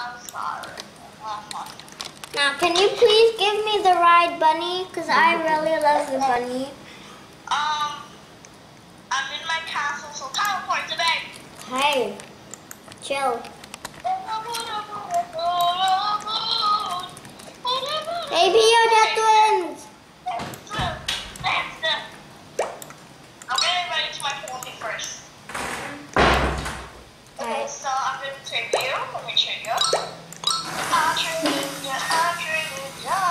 I'm sorry. Now, can you please give me the ride bunny? Because I really love the bunny. Um, I'm in my castle, so teleport to me. Hey, chill. Baby Yoda twins! I'm getting ready to my family first. Okay, so I'm gonna trade you. Let me trade you. I'll trade you. Trade you.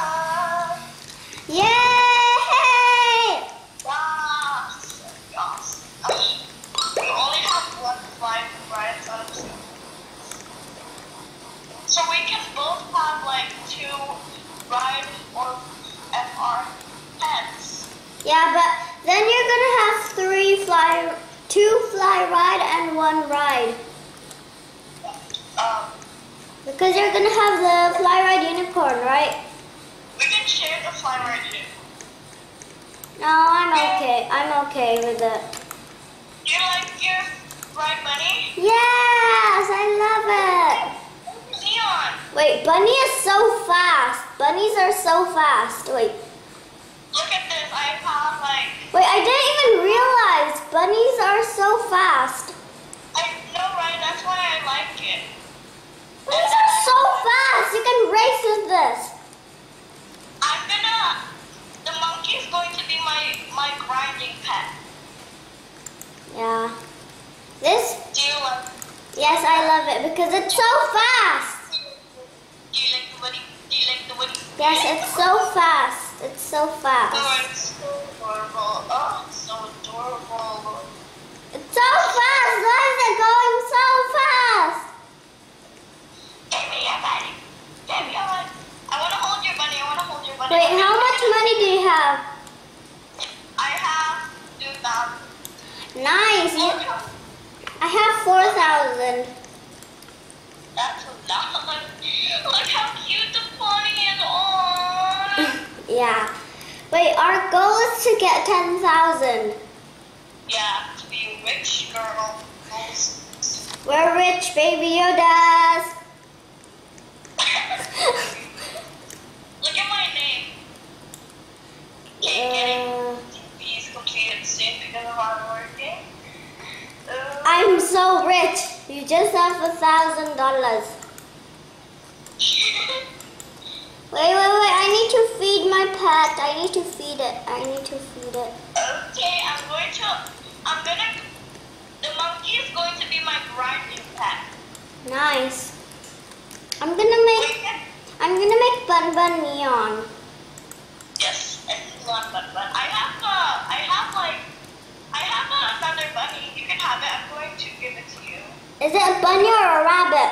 Yay! Wow. Yes. We only have one flight right on So we can both have like two ride or FR heads. Yeah, but then you're gonna have three fly, two fly ride and one ride. Um, Because you're gonna have the fly ride unicorn, right? we can share the fly ride too. No, I'm okay. I'm okay with it. Do you like your ride bunny? Yes, I love it. Leon, Wait, Bunny is so fast. Bunnies are so fast. Wait, look at this. I have like, wait, I didn't even realize bunnies are so fast. I know, right? That's why I like it. Bunnies are so fast. You can race with this. I'm gonna. The monkey is going to be my my grinding pet. Yeah. This, Do you like? yes, I love it because it's so fast. Do you like the woody? Do you like the woody? Yes, it's so fast. It's so Oh, fast. it's so adorable. Oh, it's so adorable. It's so fast. Why is it going so fast? Give me your money. Give me your money. I want to hold your money. I want to hold your money. Wait, how much money do you have? I have two thousand. Nice. I have 4,000. That's a lot. Look how cute the pony is. Yeah. Wait, our goal is to get 10,000. Yeah, to be a rich girl. We're rich, baby Yodas. Look at my name. Can't get it. Uh, He's completed soon because of hard working. Uh, I'm so rich. You just have a thousand dollars. Wait, wait, wait. I need to feed my pet. I need to feed it. I need to feed it. okay, I'm going to. I'm gonna. The monkey is going to be my grinding pet. Nice. I'm gonna make. I'm gonna make Bun Bun neon. Yes, it's not but but I have uh, I have like I have uh, another bunny. You can have it. I'm going to give it to you. Is it a bunny or a rabbit?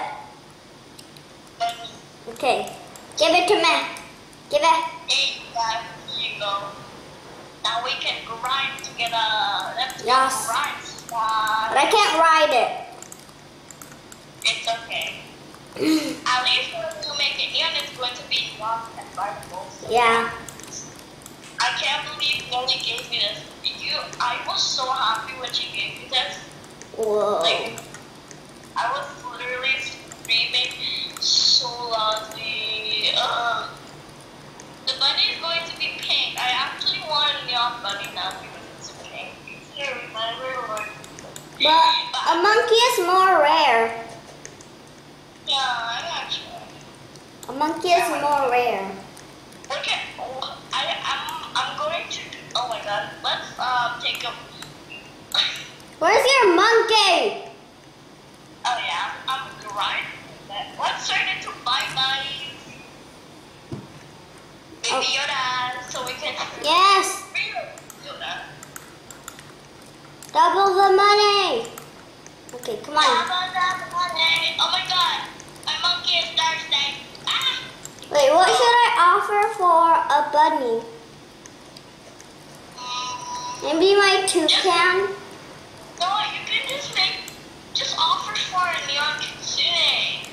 Bunny. Okay. Give it to me. Give it. Hey, here you go. Now we can grind together. Let's go Yes. grind. squad. But I can't ride it. It's okay. At least to make it neon, it's going to be lost and rideable. Yeah. I can't believe Nelly gave me this. You, I was so happy when she gave me this. Whoa. Like, I was literally screaming so loudly. Uh, the bunny is going to be pink. I actually want a neon bunny now because it's pink. Remember what. But a monkey is more rare. Yeah, I actually. A monkey is more rare. Okay, oh, I, I'm, I'm going to. Oh my god, let's um take a. Where's your monkey? Oh yeah, I'm grinding. Let's turn it to bye bye. Baby Oh. Yoda, so we can. Yes. Yoda. Double the money. Okay, come on. Double the money! Oh my god, is thirsty. Ah! Wait, what should I offer for a bunny? Maybe my toucan? no, you can just make, just offer for a neon kitsune.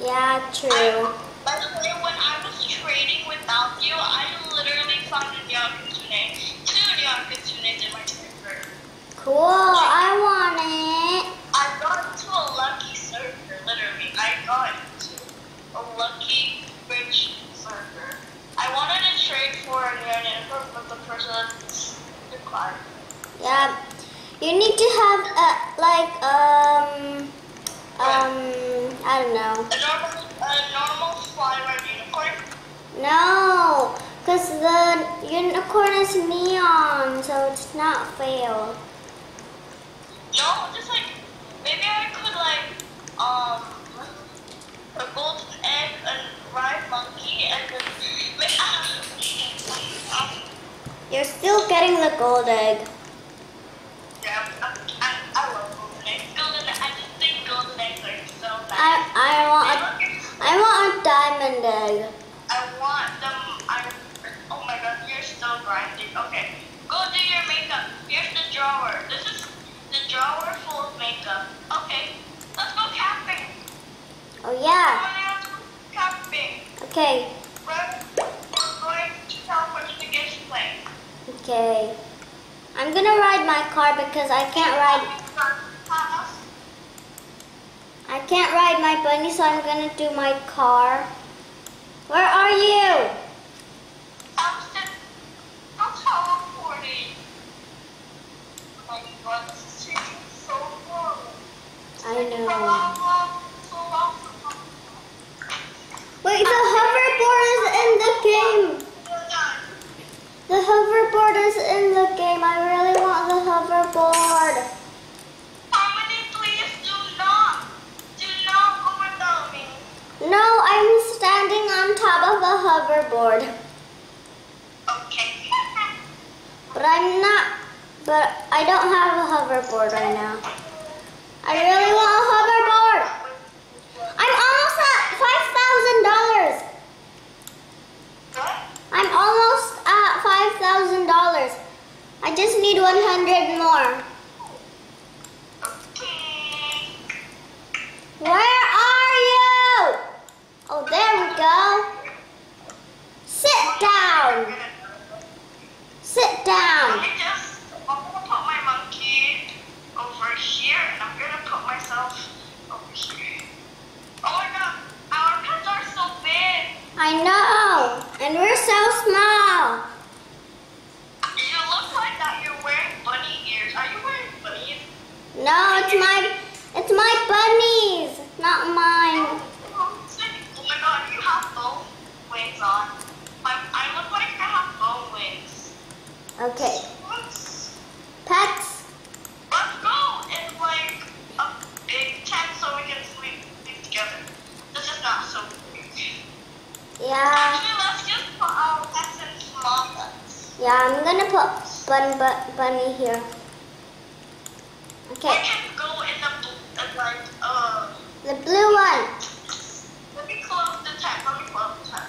Yeah, true. By the way, when I was trading without you, I literally found a neon kitsune. Two neon kitsunes in my server. Cool, I want it. I got into a lucky server, literally. I got a Lucky Rich Burger. I wanted to trade for a unicorn, but the person declined. Yeah. You need to have a like um um I don't know. A normal, a normal fly ride unicorn. No, because the unicorn is neon, so it's not fail. No, just like maybe I could like um a golden egg, a ride monkey, and then ah, You're still getting the gold egg. yeah, I, I, I love golden eggs. Golden, I just think golden eggs are so I nice. I want a, I want a diamond egg. I want them. I oh my god, you're still grinding. Okay, go do your makeup. Here's the drawer. This is the drawer full of makeup. Okay, let's go camping. Oh yeah. Come let's go camping. Okay. We're we're going to teleport to the games plane. Okay. I'm gonna ride my car because I can't ride I can't ride my bunny, so I'm gonna do my car. Where are you? I'm still I'm teleporting. Oh my god, this is taking so long. I know. Wait, the hoverboard is in the game. The hoverboard is in the game. I really want the hoverboard. Harmony, please do not, do not go me. No, I'm standing on top of a hoverboard. Okay. But I'm not, but I don't have a hoverboard right now. I really want a hoverboard. I'm almost at $5,000. I'm almost at $5,000. I just need 100 more. Where are you? Oh, there we go. Sit down. Sit down. me just, I'm gonna put my monkey over here, and I'm gonna put myself over here. Oh my god, oh, our pets are so big. I know. And we're so small. You look like that you're wearing bunny ears. Are you wearing bunnies? No, it's my it's my bunnies, not mine. Oh, oh my god, you have bone wings on. My, I look like I have bone wings. Okay. Pets. let's go in like a big tent so we can sleep, sleep together. This is not so big. Yeah. Actually, let's just put our pets in small tents. Yeah, I'm gonna put bun, bu- bunny here. Okay. can go in the like uh. The blue one. Let me close the. Let me close the.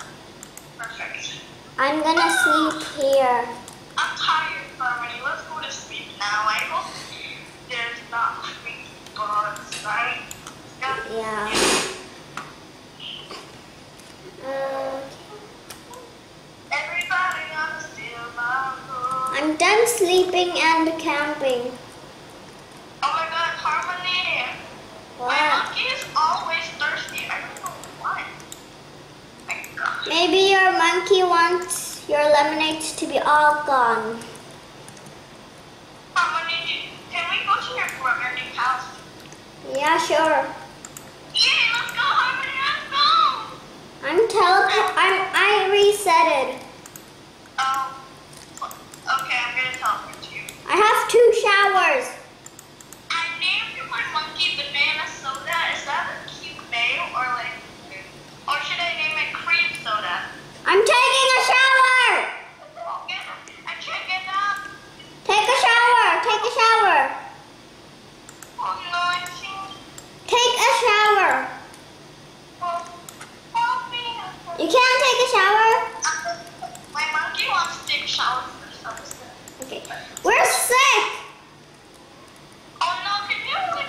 Perfect. I'm gonna sleep here. I'm tired, Harmony. Let's go to sleep now. I hope there's not creepy bugs, right? Yeah. Uh, Everybody on the steel mountain. I'm done sleeping and camping. Oh my god, Harmony. My monkey is always thirsty. I don't know why. Maybe your monkey wants your lemonades to be all gone. Harmony, can we go to your grandma's house? Yeah, sure. Yeah, let's go, Harmony. Let's go. I'm teleport. I'm I resetted. Um. Okay, I'm gonna teleport to you. I have two showers. I named my monkey Banana Soda. Is that a cute name or like, or should I name it Cream Soda? I'm taking a shower. I can't get up. Take a shower. Take a shower. Oh no, I can't. Take a shower. Oh, help me. You can't take a shower. My monkey wants to take a shower first. I'm just gonna- Okay. We're sick. Oh no, can you like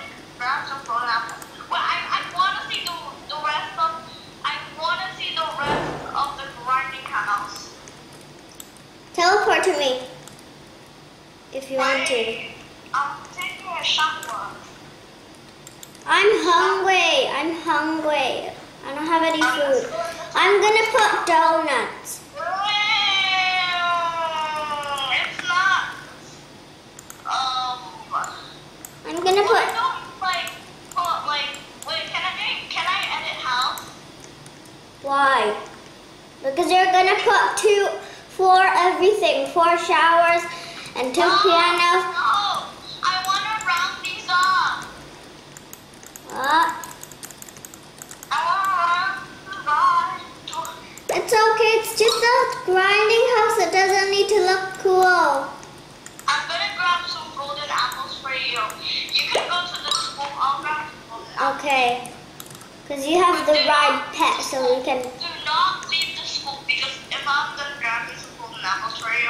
you can. Do not leave the school because if I'm gonna grab me some golden apples for you,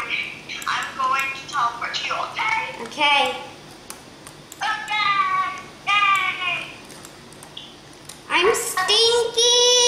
I'm going to teleport to you. Okay. Okay. Okay. Yay. I'm stinky.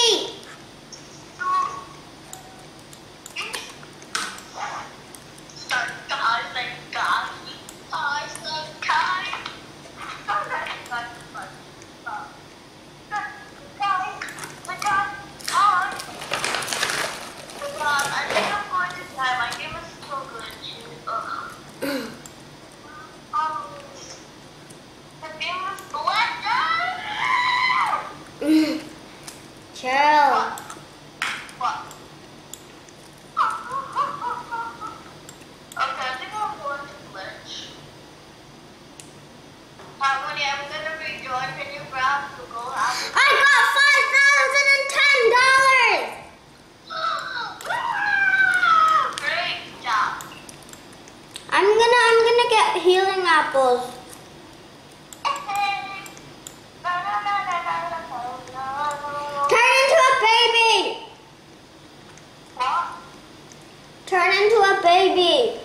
at healing apples. Turn into a baby. Turn into a baby.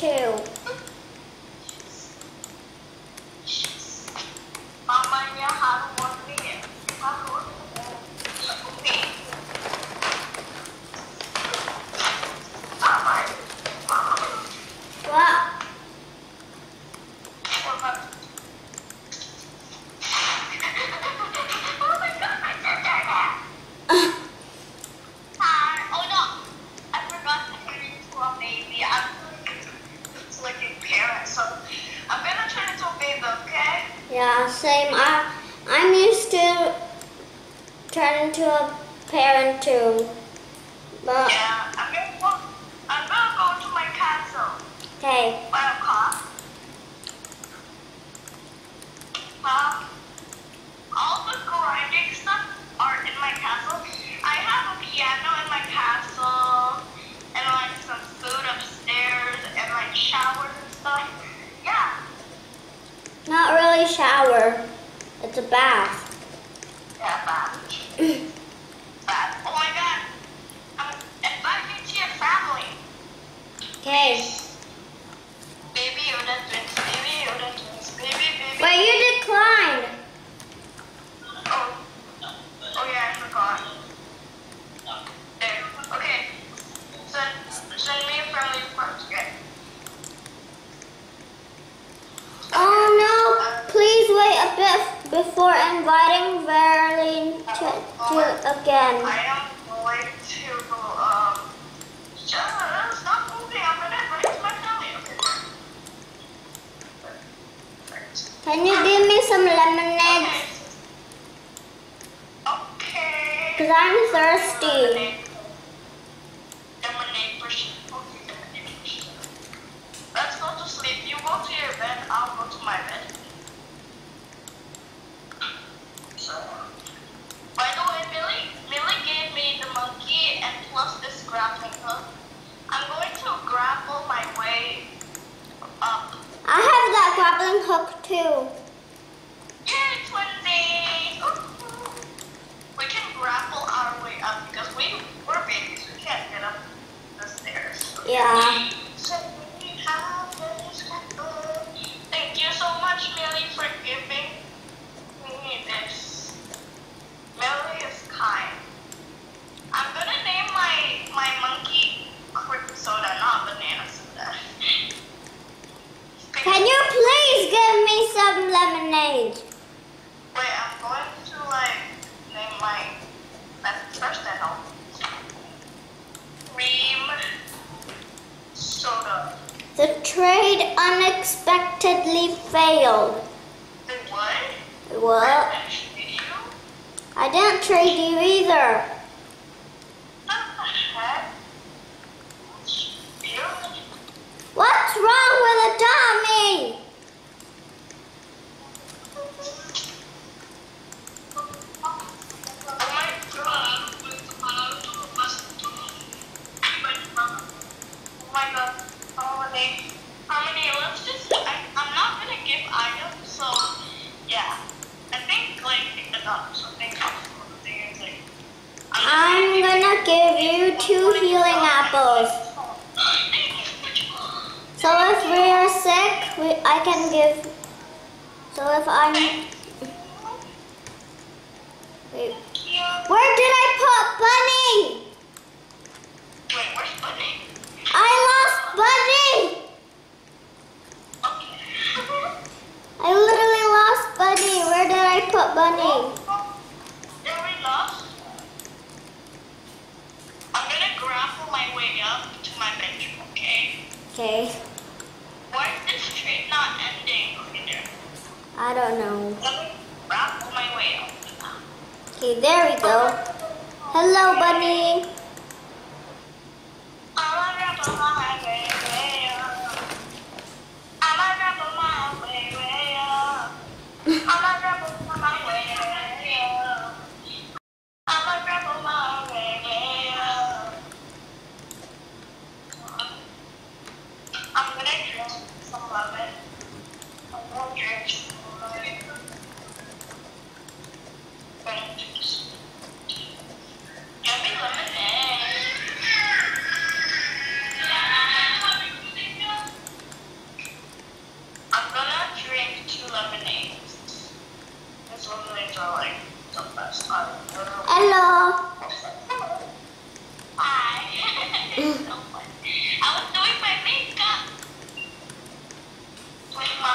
two. before inviting Verlene to, to again. Can you give me some lemonade? Okay. Because I'm thirsty. hook too. We can grapple our way up because we, we're babies. We can't get up the stairs. Yeah. Yeah. I think like enough. Something things like. I'm gonna give you two healing apples. So if we are sick, we, I can give. So if I'm. Wait, where did I put Bunny? Wait, where's Bunny? I lost Bunny. I literally Bunny. Where did I put Bunny? Are we lost? I'm gonna grapple my way up to my bedroom, okay? Okay, Why is this trip not ending? There. I don't know. Grapple my way up. Okay, there we go. Hello, Bunny. I'ma grapple my way, way up. I'm gonna drink some lemon. I'm gonna drink some lemon. Gonna drink some- Yummy lemonade. I'm gonna drink two lemonades. These lemonades are like the best. I don't know. Hello. Hi. It's so fun. I was doing my makeup. With my.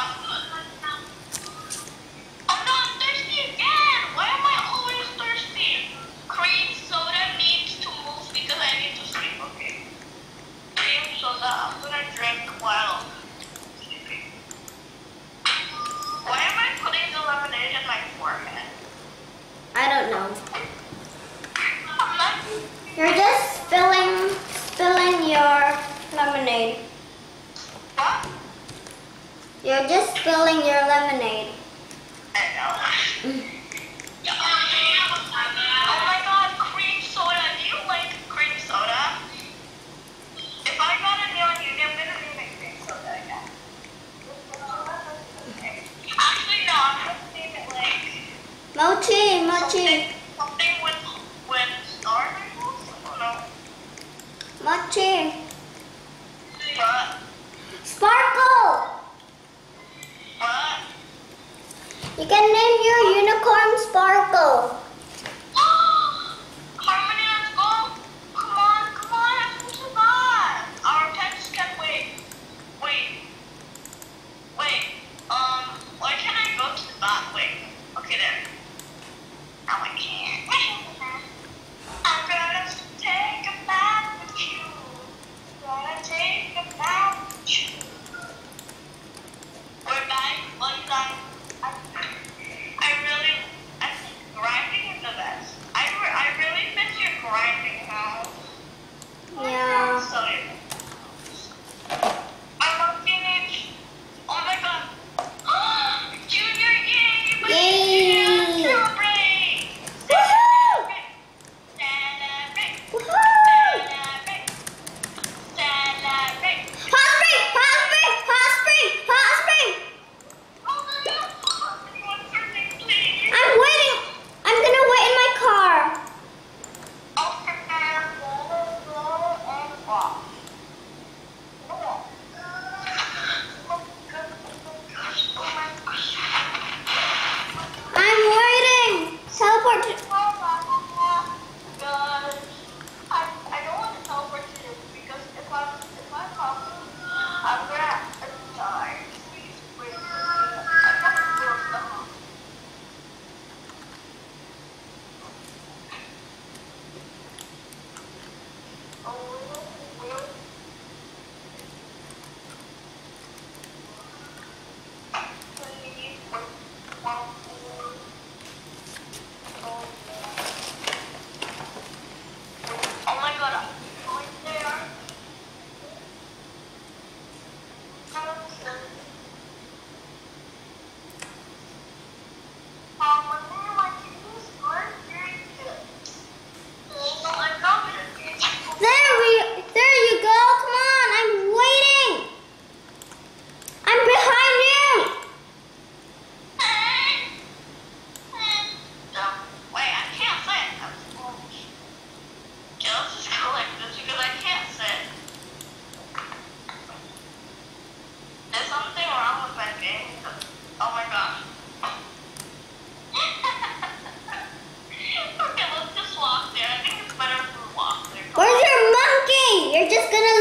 Oh no, I'm thirsty again. Why am I always thirsty? Cream soda needs to move because I need to sleep. Okay. Cream soda. I'm gonna drink while sleeping. Why am I putting the lemonade in my forehead? I don't know. I'm not. You're just spilling, spilling your lemonade. What? You're just spilling your lemonade. I know. Oh my god, cream soda. Do you like cream soda? If I got a neon union, I'm gonna name it cream soda again. Actually, no, I'm gonna name it like Mochi, mochi, something, something with with stars. I guess? I don't know. mochi. Sparkle. You can name your unicorn Sparkle. Harmony, let's go. Come on, come on, I can survive. Our pets can wait. Wait. Wait. Um, why can't I go to the back? Wait. Okay, there. Now I can't. I'm gonna take a bath with you. Gonna take a bath. We're back. Well, gonna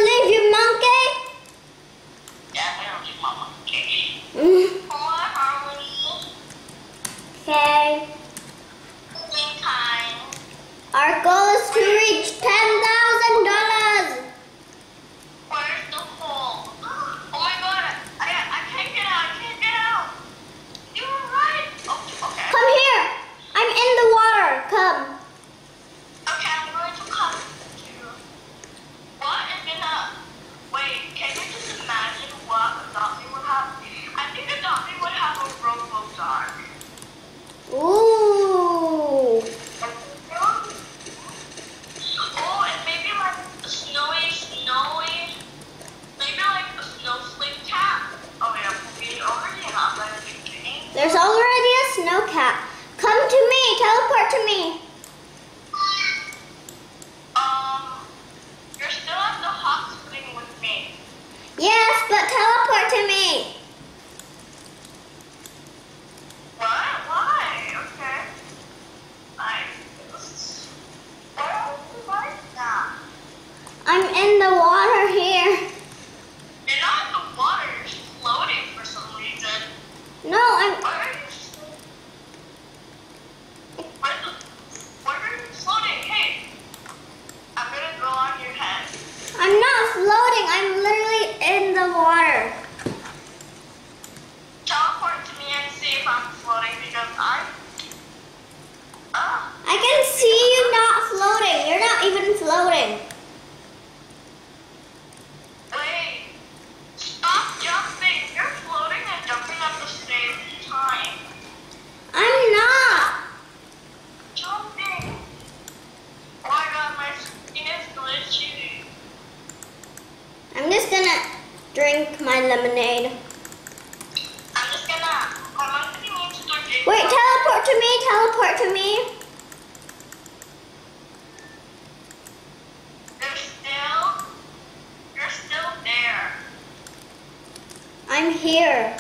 me. You're still. You're still there. I'm here.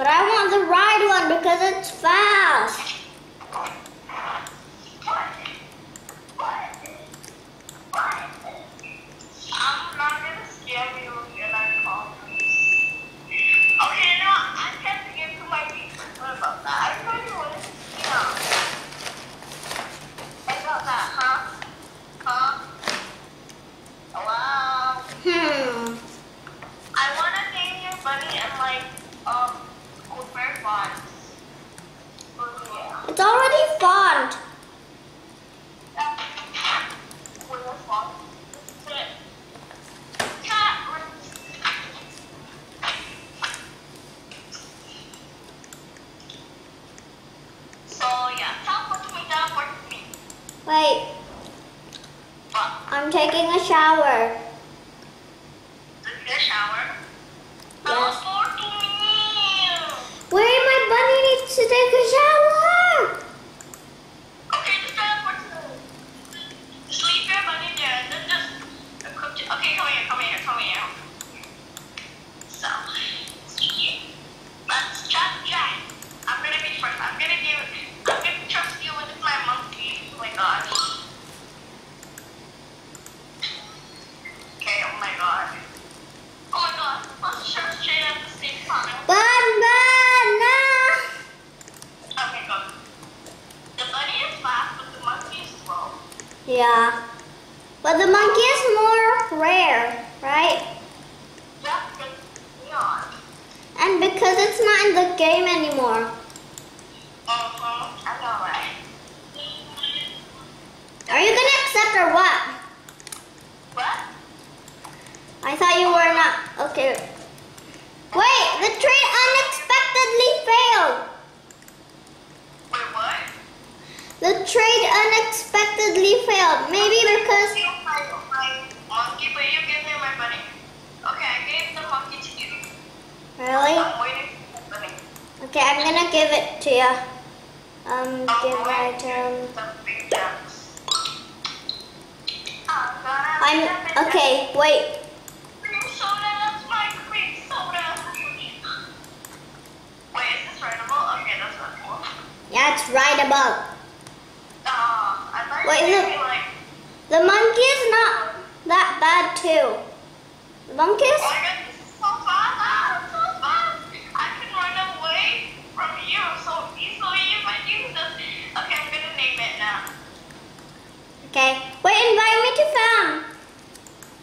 But I want the ride one because it's fast. trade unexpectedly failed. Maybe because... Monkey, will you give me my money? Okay, I gave the monkey to you. Really? I'm waiting for money. Okay, I'm gonna give it to you. Um, I'm give item... I'm... Okay, wait. Yeah, it's right above. Wait, the, like, the monkey is not that bad too. The monkey is... Oh God, so fast. Ah, so fast. I can run away from you so easily if I use this. Okay, I'm going to name it now. Okay. Wait, invite me to fam.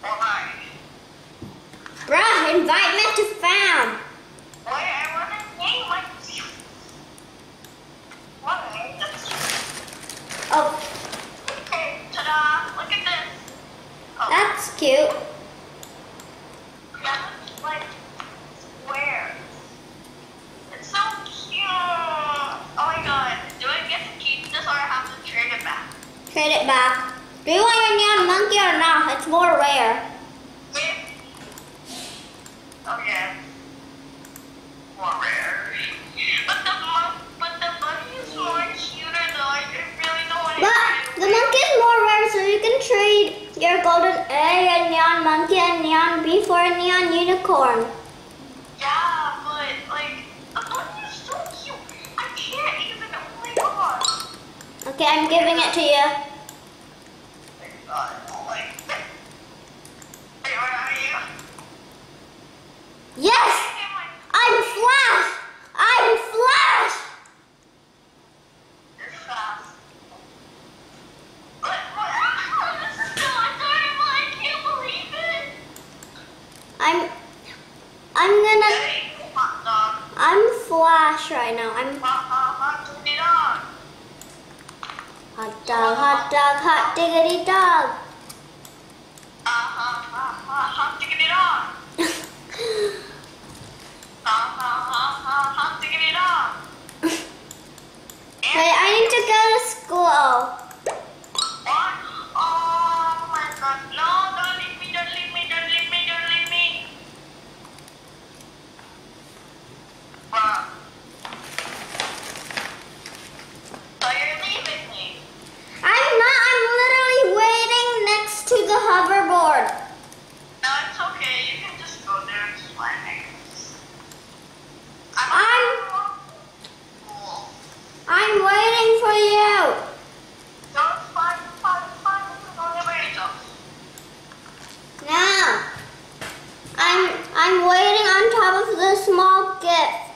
Why? Bruh, invite me to fam. Wait, I want to name Oh. Okay, ta-da! Look at this. Oh. That's cute. I'm I'm gonna I'm flash right now. I'm hot dog, hot dog, hot diggity dog. Wait, I need to go to school. hoverboard. No, it's okay. You can just go there and just fly I'm, I'm, cool. I'm waiting for you. Don't fly, fly, fly. Now, I'm, I'm waiting on top of the small gift.